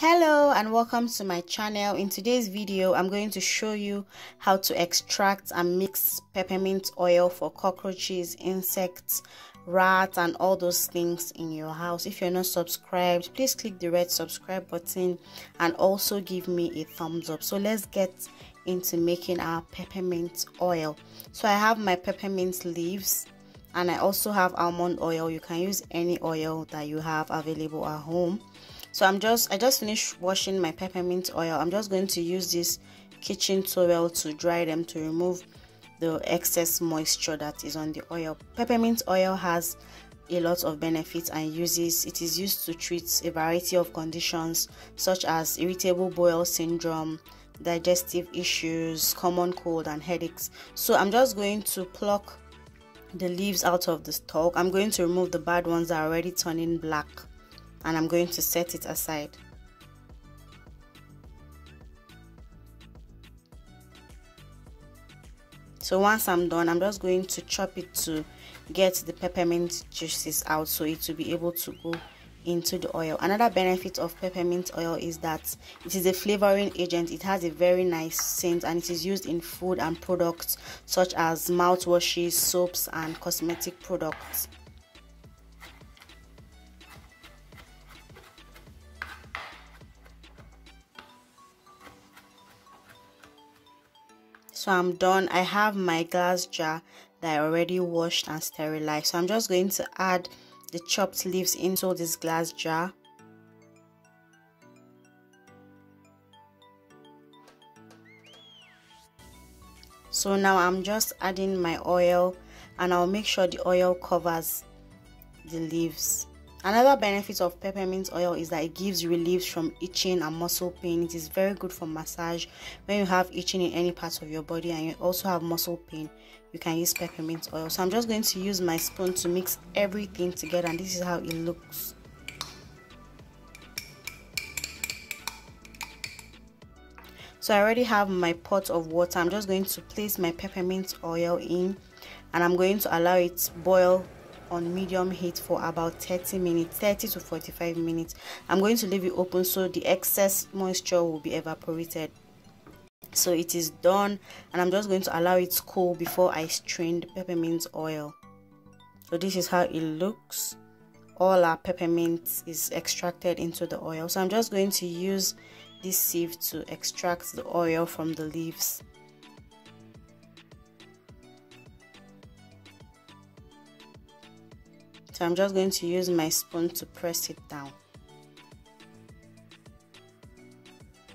hello and welcome to my channel. In today's video i'm going to show you how to extract and mix peppermint oil for cockroaches insects rats and all those things in your house. If you're not subscribed please click the red subscribe button and also give me a thumbs up. So let's get into making our peppermint oil. So i have my peppermint leaves and i also have almond oil. You can use any oil that you have available at home so i'm just i just finished washing my peppermint oil. I'm just going to use this kitchen towel to dry them to remove the excess moisture that is on the oil. Peppermint oil has a lot of benefits and uses. It is used to treat a variety of conditions such as irritable bowel syndrome digestive issues common cold and headaches. So i'm just going to pluck the leaves out of the stalk. I'm going to remove the bad ones that are already turning black and I'm going to set it aside. So once I'm done, I'm just going to chop it to get the peppermint juices out so it will be able to go into the oil. Another benefit of peppermint oil is that it is a flavoring agent. It has a very nice scent and it is used in food and products such as mouthwashes, soaps and cosmetic products. So i'm done. I have my glass jar that i already washed and sterilized. So i'm just going to add the chopped leaves into this glass jar. So now i'm just adding my oil and i'll make sure the oil covers the leaves Another benefit of peppermint oil is that it gives relief from itching and muscle pain. It is very good for massage. When you have itching in any part of your body and you also have muscle pain, you can use peppermint oil. So I'm just going to use my spoon to mix everything together and this is how it looks. So I already have my pot of water. I'm just going to place my peppermint oil in and I'm going to allow it to boil on medium heat for about 30 minutes 30 to 45 minutes. I'm going to leave it open so the excess moisture will be evaporated. So it is done and i'm just going to allow it to cool before i strain the peppermint oil. So this is how it looks. All our peppermint is extracted into the oil. So i'm just going to use this sieve to extract the oil from the leaves so I'm just going to use my spoon to press it down.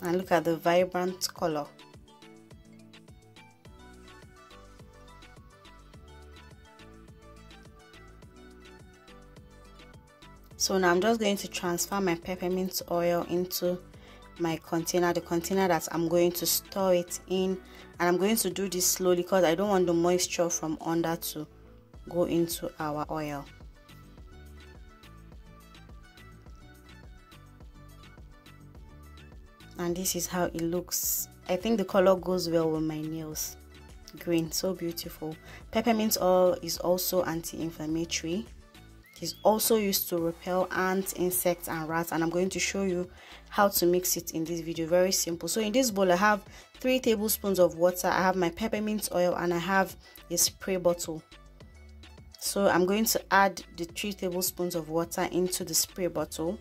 And look at the vibrant color. So now I'm just going to transfer my peppermint oil into my container the container that I'm going to store it in. And I'm going to do this slowly because I don't want the moisture from under to go into our oil and this is how it looks. I think the color goes well with my nails. Green so beautiful. Peppermint oil is also anti-inflammatory. It's also used to repel ants insects and rats and i'm going to show you how to mix it in this video. Very simple. So in this bowl i have three tablespoons of water. I have my peppermint oil and i have a spray bottle. So i'm going to add the three tablespoons of water into the spray bottle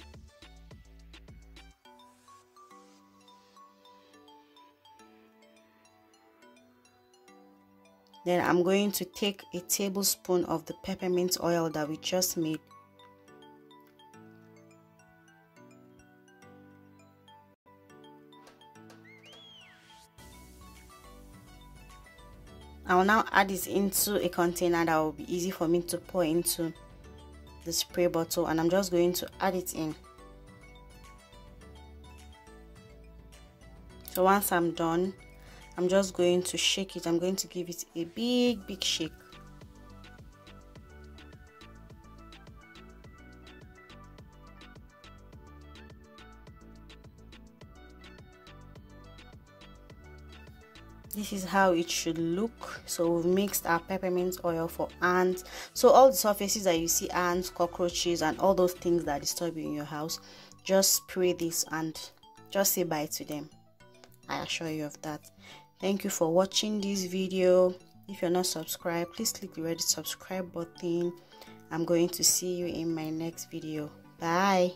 Then I'm going to take a tablespoon of the peppermint oil that we just made. I will now add this into a container that will be easy for me to pour into the spray bottle and I'm just going to add it in. So once I'm done, I'm just going to shake it. I'm going to give it a big big shake. This is how it should look. So we've mixed our peppermint oil for ants. So all the surfaces that you see ants cockroaches and all those things that disturb you in your house just spray this and just say bye to them. I assure you of that thank you for watching this video. If you're not subscribed please click the red subscribe button. I'm going to see you in my next video. Bye